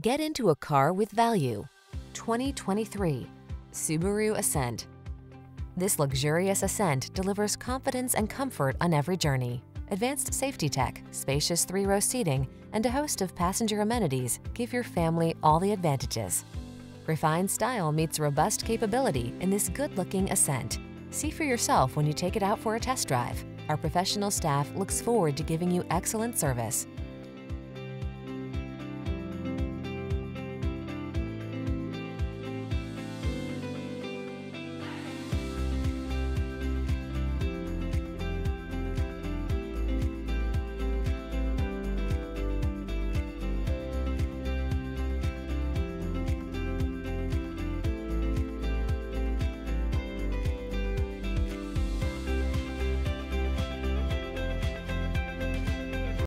Get into a car with value. 2023 Subaru Ascent. This luxurious Ascent delivers confidence and comfort on every journey. Advanced safety tech, spacious three-row seating, and a host of passenger amenities give your family all the advantages. Refined style meets robust capability in this good-looking Ascent. See for yourself when you take it out for a test drive. Our professional staff looks forward to giving you excellent service.